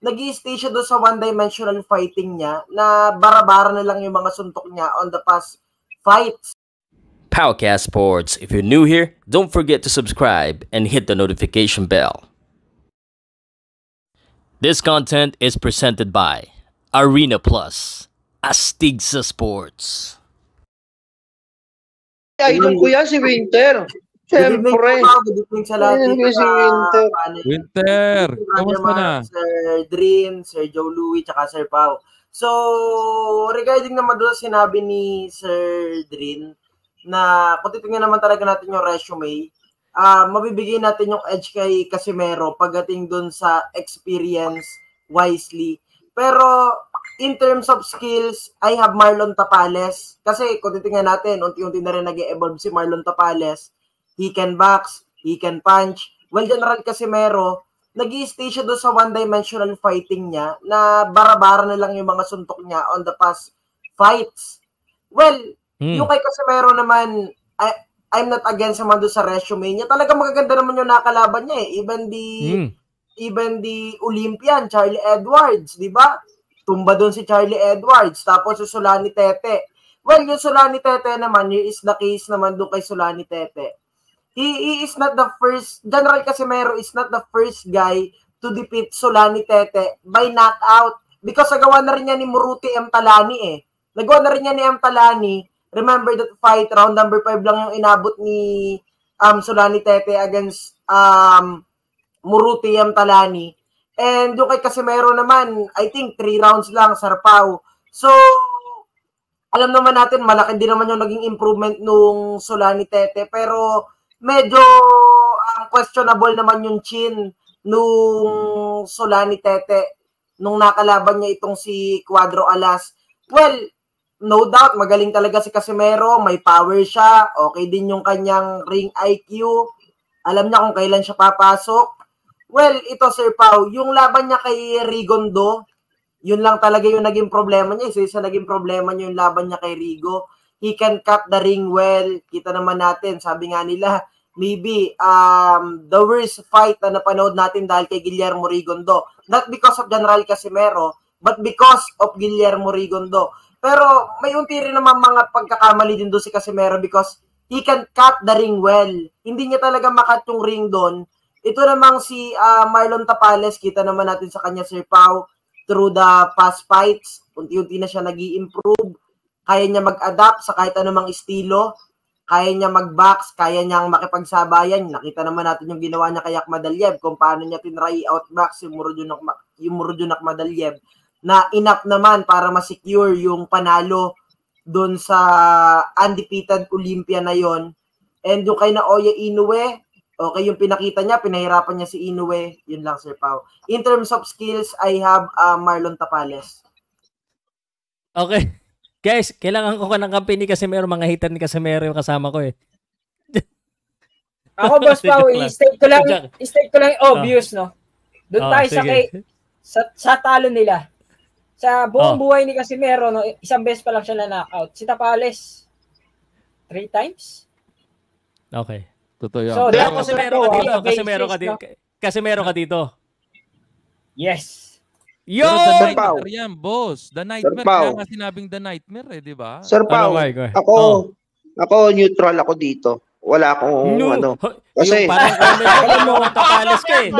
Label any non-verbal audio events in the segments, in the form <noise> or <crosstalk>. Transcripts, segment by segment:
nag stay siya doon sa one-dimensional fighting niya na bara-bara na lang yung mga suntok niya on the past fights. Powercast Sports. If you're new here, don't forget to subscribe and hit the notification bell. This content is presented by Arena Plus, Astigsa Sports. Ko yan si Winter. Siyempre. Good evening sa lahat. Ayun, si Winter. Winter, kamusta na? Sir Dream, Sir Joe Louie, tsaka Sir Pau. So, regarding naman doon sinabi ni Sir Dream, na kung titingnan naman talaga natin yung resume, uh, mabibigay natin yung edge kay Casimero pagdating doon sa experience wisely. Pero in terms of skills, I have Marlon Tapales. Kasi kung titingnan natin, unti-unti na rin nag evolve si Marlon Tapales. He can box, he can punch. Well, General Casimero, nag stay siya doon sa one-dimensional fighting niya na bara-bara na lang yung mga suntok niya on the past fights. Well, Hmm. Yung kay Casemiro naman, I, I'm not against naman doon sa resume niya. Talaga magaganda naman yung nakalaban niya eh. Even the, hmm. even the Olympian, Charlie Edwards, di ba? Tumba doon si Charlie Edwards. Tapos si Solani Tete. Well, yung Solani Tete naman, yung is the case naman doon kay Solani Tete. He, he is not the first, General Casimero is not the first guy to defeat Solani Tete by knockout. Because nagawa na rin niya ni Muruti M. Talani eh. Nagawa na rin niya ni M. Talani remember that fight, round number 5 lang yung inabot ni um, Solani Tete against um, Muruti Yam Talani. And yung kay Casimero naman, I think 3 rounds lang, Sarpao. So, alam naman natin, malaki din naman yung naging improvement nung Solani Tete. Pero, medyo um, questionable naman yung chin nung Solani Tete nung nakalaban niya itong si Cuadro Alas. Well, no doubt, magaling talaga si Casimero, may power siya, okay din yung kanyang ring IQ, alam niya kung kailan siya papasok. Well, ito Sir Pau, yung laban niya kay Rigondo, yun lang talaga yung naging problema niya. Isa isa naging problema niya yung laban niya kay Rigo. He can cut the ring well. Kita naman natin, sabi nga nila, maybe um, the worst fight na napanood natin dahil kay Guillermo Rigondo. Not because of General Casimero, but because of Guillermo Rigondo. Pero may unti rin naman mga pagkakamali din doon si Casemiro because he can cut the ring well. Hindi niya talaga makat yung ring doon. Ito namang si uh, Marlon Tapales, kita naman natin sa kanya Sir Pau through the past fights. Unti-unti na siya nag improve Kaya niya mag-adapt sa kahit anumang estilo. Kaya niya mag-box, kaya niyang makipagsabayan. Nakita naman natin yung ginawa niya kay Akmadalyev kung paano niya tinry outbox yung Murodjunak, yung Murodjunak Madalyev na enough naman para ma-secure yung panalo doon sa undefeated Olympia na yon. And yung kay na Oya Inoue, okay yung pinakita niya, pinahirapan niya si Inoue, yun lang Sir Pau. In terms of skills, I have uh, Marlon Tapales. Okay. Guys, kailangan ko ka ng company kasi meron mga hitan ni Casemiro yung kasama ko eh. Ako, Boss <laughs> Pao, i-state ko lang, i-state ko lang obvious, no? Doon oh, tayo sige. sa, kay, sa, sa talo nila. Sa buong oh. buhay ni Casimero, no, isang beses pa lang siya na-knockout. Si Tapales, three times? Okay. Totoo yan. So, Pero kasi meron ka dito. Kasi meron ka dito. Kasi meron ka dito. Yes. Yo! The nightmare yan, boss. The nightmare. Kaya nga sinabing the nightmare eh, di ba? Sir Pao, ano, ako, oh. ako neutral ako dito. Wala akong no. ano. Kasi yung parang <laughs> alam mo tapales ka eh.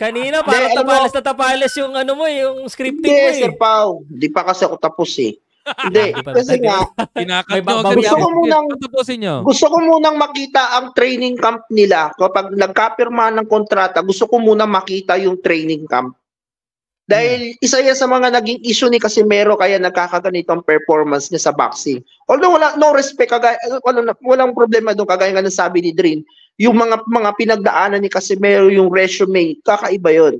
Kanina parang tapales na tapales yung ano mo, eh, yung scripting mo eh. Sir Pau, di pa kasi ako tapos eh. Hindi, kasi nga, Kinakat nyo, gusto ko munang, gusto ko munang makita ang training camp nila. Kapag nagkapirma ng kontrata, gusto ko munang makita yung training camp. Dahil isa yan sa mga naging issue ni Casimero kaya nagkakaganito ang performance niya sa boxing. Although wala no respect kagaya wala, walang problema doon kagaya nga sabi ni Drin, yung mga mga pinagdaanan ni Casimero yung resume kakaiba yon.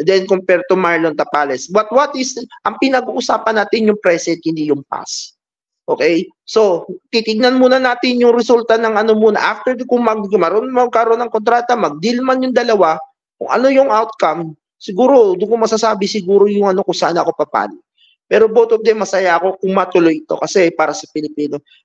Then compared to Marlon Tapales. But what is ang pinag-uusapan natin yung present hindi yung past. Okay? So, titignan muna natin yung resulta ng ano muna after kung mag magkaroon ng kontrata, mag-deal man yung dalawa, kung ano yung outcome, Siguro, doon ko masasabi siguro yung ano kung saan ako papali. Pero both of them, masaya ako kung matuloy ito kasi para sa Pilipino.